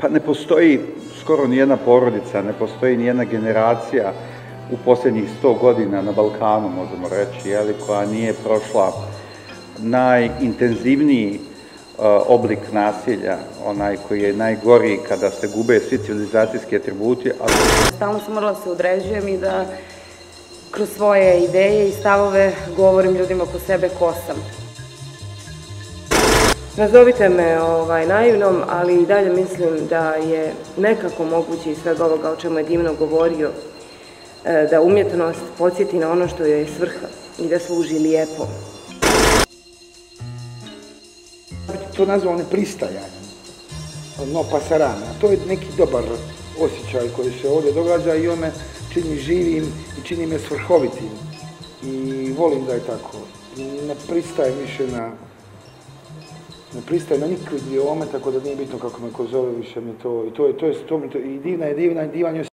pa ne postoji skoro nijedna porodica, ne postoji nijedna generacija u posljednjih sto godina na Balkanu, možemo reći, jeli, koja nije prošla najintenzivniji e, oblik nasilja, onaj koji je najgoriji kada se gube svi civilizacijski atributi. Ali... Stalno sam morala se određujem i da kroz svoje ideje i stavove govorim ljudima oko sebe ko sam. Nazovite me ovaj, naivnom, ali i dalje mislim da je nekako moguće iz svega ovoga o čemu je divno govorio, e, da umjetnost podsjeti na ono što joj je svrha i da služi lijepo. To nazvao nepristajanje, no pasarana. To je neki dobar osjećaj koji se ovdje događa i on me čini živim i čini me svrhovitim. I volim da je tako. Ne pristajem više na ne pristaje na nikakve idiome, tako da nije bitno kako me ko zove, više mi to, i to je, to je, to i divna je divna, i divan je